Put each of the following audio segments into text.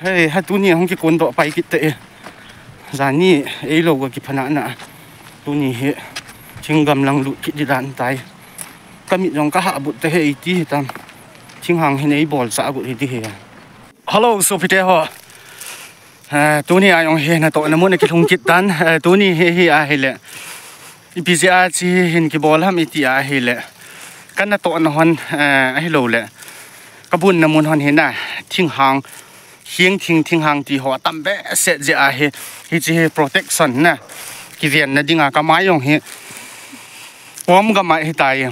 hay hát tu nhỉ không cái cuốn đọ bay cái tệ. Giá nhỉ ấy lâu cái phần nạn nè tu nhỉ hệ chừng gầm lăng lụt cái đi đàn tay các mịn dòng các hạ bụt tệ hệ tí hệ tam. Chừng hàng hình ấy bỏ xã bụt hệ tí hệ hello so pite ho à, tu nhỉ ai ông hệ là tội là muốn cái thùng chít tan. À, tu nhỉ hệ hệ ai hệ lệ. Ipca chỉ hình cái bò làm ít tí ai hệ lệ. Cái là tội là hòn ai lâu lệ. Các buồn là muốn hòn hệ nà thiên hàng hieng thing thing hang ti ho tam be se je a he hi chi he protection na ki vian na dinga ka mai yong he pom ga mai he tai.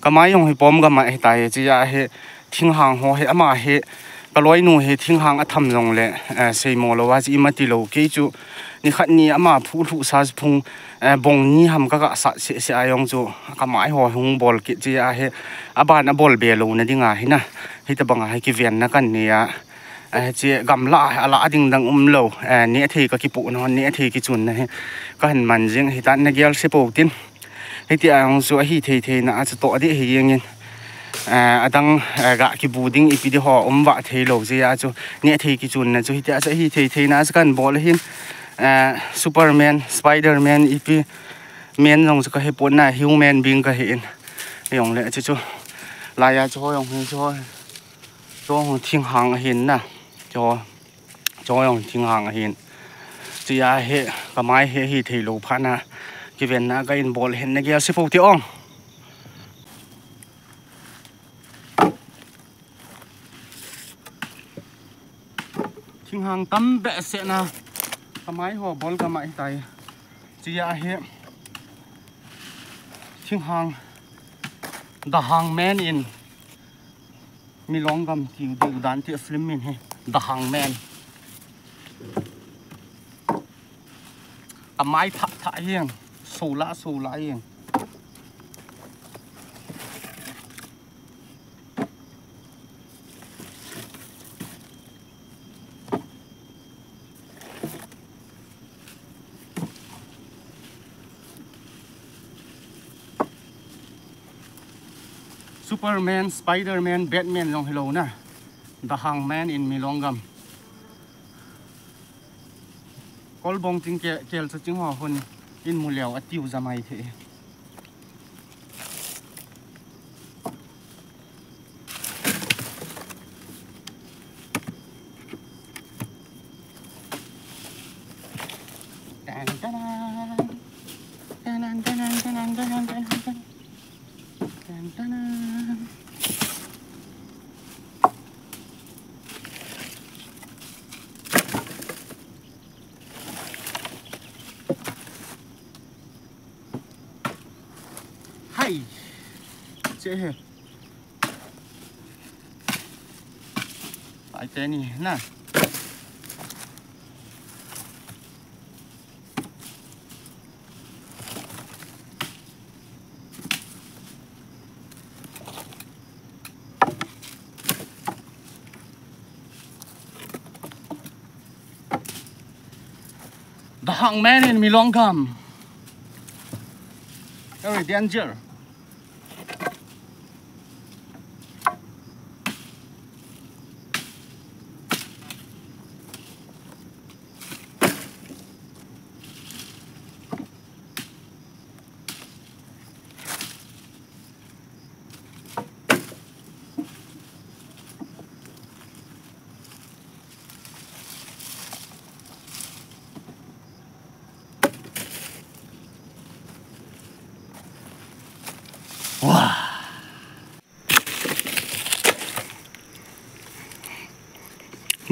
Ka mai yong he pom ga mai he tai chi ya he thing hang ho he ama he ka loi nu he thing hang a tham long le sei à, mo lo wa chi ma ti lo ke chu ni khat ni ama phu thu sa phung. Bong ni ham ka ka sa se se ayong chu ka mai ho hung bol ki chi a he aban a bol be lo na dinga hi na hi ta banga hi ki vian na kan ni a Ờ, chị gầm lạ à, lạ đình đang um lâu ờ, nghĩa thì có cái bộ nó nghĩa thì cái chuồn này. Có hình màn riêng thì à, ta này sẽ bổ tiên cái thì ông giữa thì thì thì nó sẽ tỏ đi thì riêng nhiên ờ, à đang à, gạ cái bộ đinh ít đi họ um vạ thì lâu gì à chú. Nghĩa thì cái chuồn này, chú, thì ta sẽ thì thì thì nó sẽ cần bỏ lên. À Superman, Spiderman ít men dòng cái bộ này, human being cái hiện dùng lệ, chú chú. Lại à chú dùng chú chú thiên hàng hiện nè cho cho ông chính hàng hiện. Chỉ à hệ, cả mai hệ hi thì lù phan à cái viên na cái in bò hiện nay kia, sư phụ tiêu ông? Chính hàng tâm bẹ sẽ na. Cả mai họ bò cả mai tay chỉ à hệ chính hàng đã hang men in mi long gam tiêu tiêu đàn tiêu phim mình he the hangman a mai tha tha hiang so la so la hiang Superman, Spiderman, Batman long hello na. The Hangman in Milongam. Kol bong ting ke kel sa ching ho hun in muliao at tiu zamai the. thế Dun dun dun dun dun dun dun dun Dun, dun, dun. he lại tên gì nè The hung man in Milongam. Very dangerous.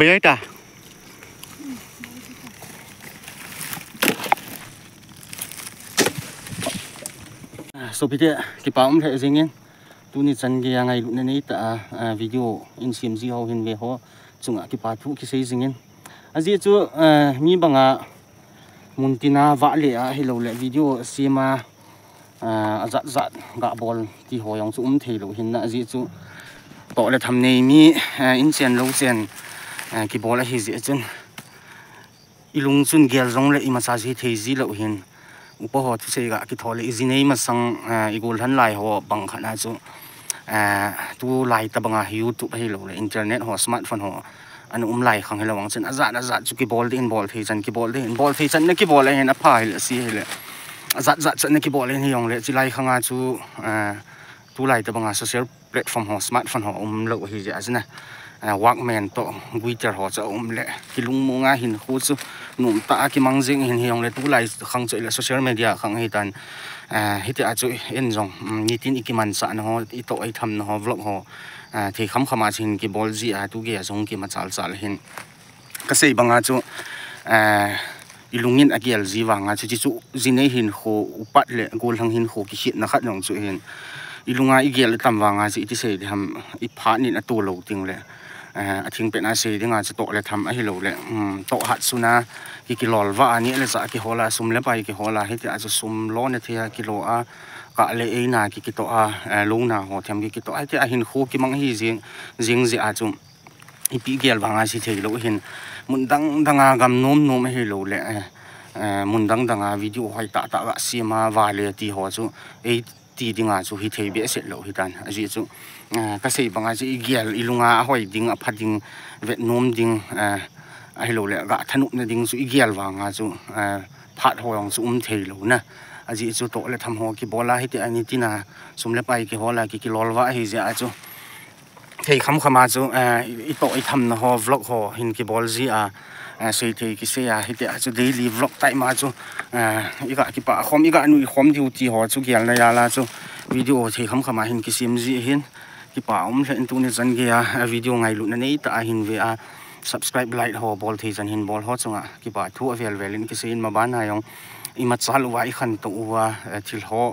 mấy đấy ta. Số phía kia cái bóng thể dính yên tu nít chân kia ngày lúc này ta à, video in xem gì hầu hiện về họ chúng à cái bà phụ cái xây dính yên à gì chú à, mi bằng à muốn tin à vã lệ à hay lâu lệ video, xem à dặn dặn gạ bol thì hồi ông chú ông thì lâu hiện là gì chú. Tội là thầm này mi à, in xem lâu xem ki bol a hi ji chen ilung chun gel rong le i sao sa ji thei ji lo hin upa ho thu se ga ki thole gì này ma sang igol han lai ho bang khana chu tu lai ta banga youtube hi lo le internet ho smartphone ho an um lai khang helawang chen azat azat chu ki ball din ball thei chan ki ball din ball thei chan na ki ball hen a phai le si hele azat zat chan na ki ball hen yong le chi lai khanga chu tu lai ta banga social platform ho smartphone ho um lo hi ja À, wak men to guiter ho cha um le ki lung mo nga hin khu chu num ta ki mang jing hin hiong le tu lai khang choi le social media khang hi tan à, hi ti a à chu en jong ừ, ni tin ikiman sa no i to ai tham no vlog ho thì khăm khăm mà xin cái bol ji a tu ge a jong ki ma chal chal hin ka sei banga chu chú à ilungin agial gì vàng à chú chú zine hin kho upat le gol hang hin kho ki hit na khat nong chu hin ilunga igel tam vàng ji ti thế ham i ipa ni na tu lo ting le อาทิ้งเป็นอาศัยที่งานจะโตเลยทำให้เหลเลยโตหัดสุนะกิกิหลอลว่าอันนี้เลยจะกิโหลาสุมเล้ยไปกิโหลาให้จะอาจจะสุมล้อเนี่ยที่กิโลอากะเลยไอ้นากิกิโตอาลุงนาหัวทำกิกิโตไอ้ที่อาหินคู่กิมังฮีเสียงเสียงเสียอาจุมอีปีเกลว่างอาศัยที่เราเห็นมุนดังดังอากำนุ่มนุ่มให้เหลวเลยมุนดังดังอาวิดีโอหอยตาตาเสียมาวาเลยที่หัวจุไอ้ ti dinga chu hi thei be se lo hi tan a ji chu. Ka sei banga ji gel ilunga hoi ding, a phading ve nom ding, a hi lo le ga thanu na ding chu i gel wanga chu phat hoyong chu um thei lo na. Aji chu to le tham ho ki bola hi te ani tina, sum le pai ki hola ki ki lolwa hi ja chu. Thei kham khama chu i to i tham na ho vlog ho, hin ki bol ji a À, suy thì cái xe à, hiện tại chú đi, lì vlog tại mà chú. À ý cả cái bà khom ý cả nuôi khom điều trị họ chú kiện này à là chú. Video thì không khả mà hình cái xem gì hiện cái bà ông lên tu nên dân kia video ngày luôn này tại hình về à subscribe, like họ bol thì dân hình bol hot chung à cái bà thua về về lên cái xe mà bán này ông. Ý mặt xa lũ vãi khẩn tụ và thì họ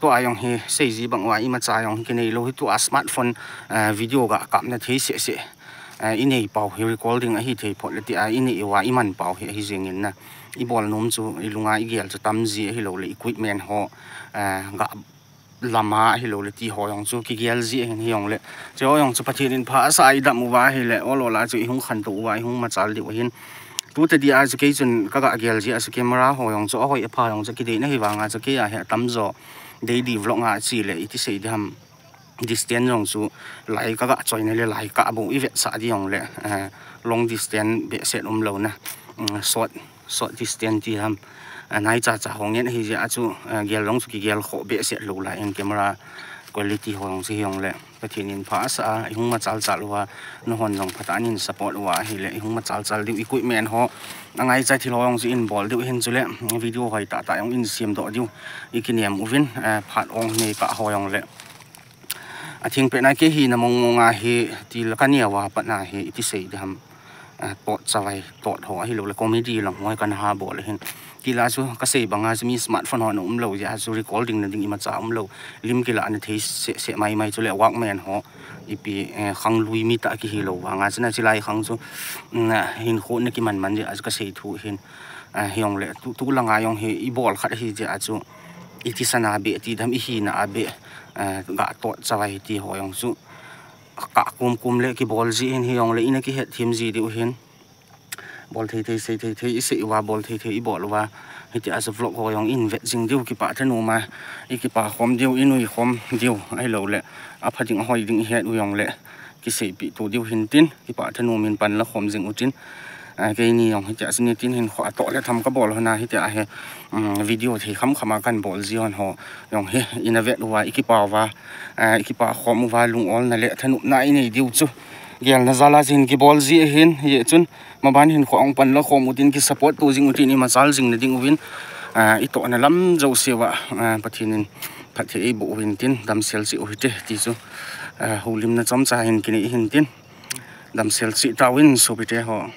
tôi ai ông hi xây gì bằng ngoài ý mặt xa ông. Cái này lôi tôi smartphone video cả cảm là thấy sẽ sẽ se i nei pau hi recording a hi thei phot le ti a i nei wa iman man pau hi hi jing in na i bol nom chu i lunga i gel chu tam ji hi lo le equipment ho ga lama hi lo le ti ho yong chu ki gel ji hi yong le che ho yong chu pathin in pha sa i da mu wa hi le olo la chu i hung khan tu wa i hung ma chal di wa hin tu te dia zu ke chun ka ga gel ji as camera ho yong chu a hoi pha yong chu ki de na hi wa nga chu ki a he tam zo daily vlog nga chi le i ti sei di ham distance yong zu lai ka ga choi na le lai ka bu i ve sa di yong le long distance be set um lo na short short distance di ham nai cha cha hong yen hi ja chu gel long su ki gel kho be set lo la en camera quality hong si hong le pathin in pha sa hung ma chal chal wa no hon jong phatan in support wa hi le hung ma chal chal diu equipment ho angai cha thi long si in bol diu hin chu le video hoi ta ta yong in sim do diu ikiniam uvin phat ong ne ka ho yong le อาทิงเป็นนักเฮีนมงงาเฮตีละกันเนี่ยว่าปัญหาเฮอิติเสดฮัมตอดสวายตอดหัวให้เราเลยก็ไม่ดีหลังหัวกันฮาบ่เลยเห็นกีฬาสูก็เสบางอาจะมีสมาร์ทโฟนหอนุ่มเราอยากสูรีคอลดิ้งนั่นดิ้งมาจ้าอุ้มเราลิมกีฬาเนที่เสเสไม่ไม่จะเลยวักแมนหัวอีปีขังลุยมีตากี้เฮเราว่างานสน่าจะไล่ขังสุนะเห็นโคตรนี่กี่มันมันจะอาจก็เสถูเห็นเฮียงเลยทุกทุกลงอายองเฮอีบอลขัดเฮจะอาจจะอิติสนาเบตีดำอีฮีนาเบ gạ ga to chawai ti ho yong chu ka kum kum le ki bol ji hin hi yong le ina ki het thim ji di hin bol thei thei sei thei thei se wa bol thei thei bol wa hiti as vlog ho yong in vet jing diu ki pa thanu ma i ki pa khom diu inui khom diu ai lo le a phading hoi ding he u yong le ki sei pi tu diu hin tin ki pa thanu min pan la khom jing tin cái này ông hiện tại tin hình khóa tổ là thăm cái bộ na hiện tại he video thì khăm khăm kan bộ gì hòn họ ông he in a vet wa ikipa wa ikipa khom wa lung ol na le thanu na ini diu chu gel na zala jin ki bol zi hin ye chun. Ma ban hin khong pan la khom utin ki support tu jing utin ma sal jing na ding win i to na lam zo sewa pathin pathe e bo win tin dam sel si uhite ti chu holim na chom cha hin kini hin tin. Dam sel si tawin so bite ho